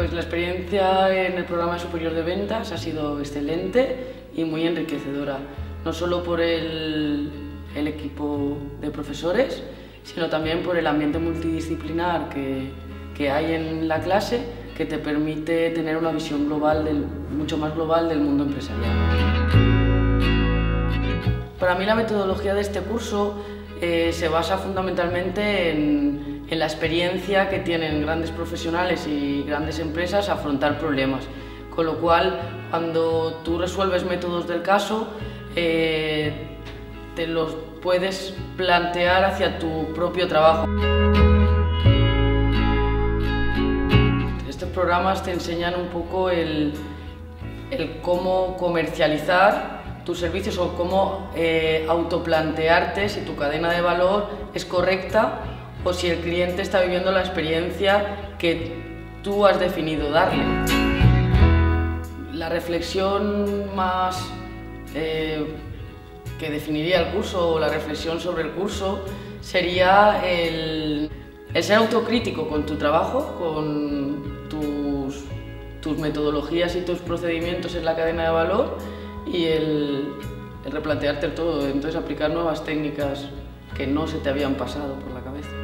Pues la experiencia en el programa superior de ventas ha sido excelente y muy enriquecedora, no solo por el, equipo de profesores, sino también por el ambiente multidisciplinar que, que hay en la clase que te permite tener una visión global del, mucho más global del mundo empresarial. Para mí la metodología de este curso eh, se basa fundamentalmente en, en, la experiencia que tienen grandes profesionales y grandes empresas afrontar problemas. Con lo cual, cuando tú resuelves métodos del caso, eh, te los puedes plantear hacia tu propio trabajo. Estos programas te enseñan un poco el, el cómo comercializar tus servicios o cómo eh, autoplantearte si tu cadena de valor es correcta o si el cliente está viviendo la experiencia que tú has definido darle. La reflexión más eh, que definiría el curso o la reflexión sobre el curso sería el, ser autocrítico con tu trabajo, con tus, tus metodologías y tus procedimientos en la cadena de valor y el, el replantearte todo, entonces aplicar nuevas técnicas que no se te habían pasado por la cabeza.